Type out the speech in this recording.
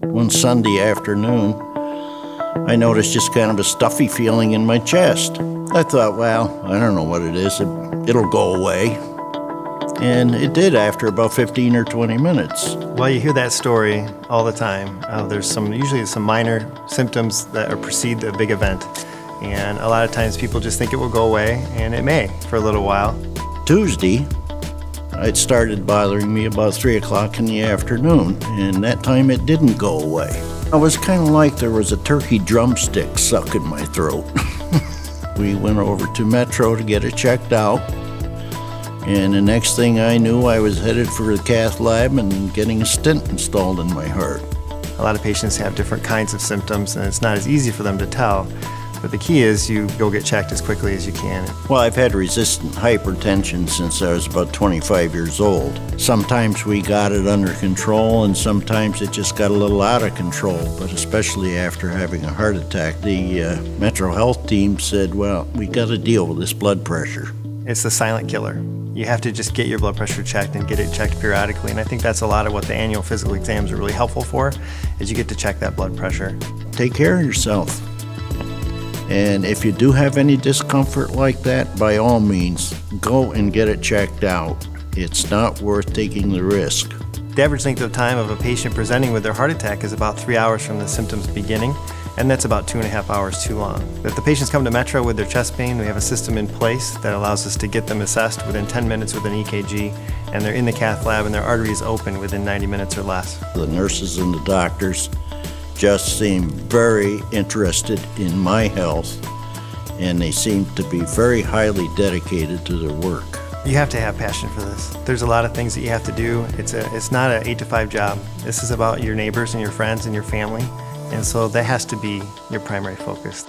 One Sunday afternoon, I noticed just kind of a stuffy feeling in my chest. I thought, well, I don't know what it is, it, it'll go away. And it did after about 15 or 20 minutes. Well, you hear that story all the time. Uh, there's some usually some minor symptoms that are precede the big event. And a lot of times people just think it will go away, and it may for a little while. Tuesday, it started bothering me about 3 o'clock in the afternoon, and that time it didn't go away. It was kind of like there was a turkey drumstick stuck in my throat. we went over to Metro to get it checked out, and the next thing I knew, I was headed for the cath lab and getting a stent installed in my heart. A lot of patients have different kinds of symptoms, and it's not as easy for them to tell. But the key is you go get checked as quickly as you can. Well, I've had resistant hypertension since I was about 25 years old. Sometimes we got it under control, and sometimes it just got a little out of control. But especially after having a heart attack, the uh, Metro Health team said, well, we got to deal with this blood pressure. It's the silent killer. You have to just get your blood pressure checked and get it checked periodically. And I think that's a lot of what the annual physical exams are really helpful for, is you get to check that blood pressure. Take care of yourself. And if you do have any discomfort like that, by all means, go and get it checked out. It's not worth taking the risk. The average length of time of a patient presenting with their heart attack is about three hours from the symptoms beginning, and that's about two and a half hours too long. If the patients come to Metro with their chest pain, we have a system in place that allows us to get them assessed within 10 minutes with an EKG, and they're in the cath lab and their artery is open within 90 minutes or less. The nurses and the doctors just seem very interested in my health and they seem to be very highly dedicated to their work. You have to have passion for this. There's a lot of things that you have to do. It's a it's not an 8 to 5 job. This is about your neighbors and your friends and your family. And so that has to be your primary focus.